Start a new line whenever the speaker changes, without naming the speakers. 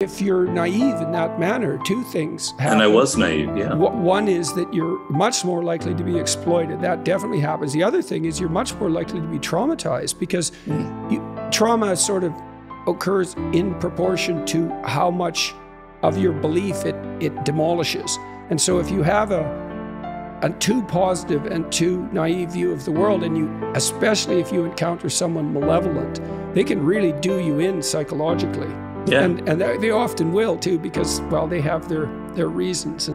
If you're naive in that manner, two things happen.
And I was naive, yeah.
One is that you're much more likely to be exploited. That definitely happens. The other thing is you're much more likely to be traumatized because mm. you, trauma sort of occurs in proportion to how much of your belief it, it demolishes. And so if you have a a too positive and too naive view of the world, and you, especially if you encounter someone malevolent, they can really do you in psychologically.
Yeah.
And, and they often will too, because, well, they have their, their reasons.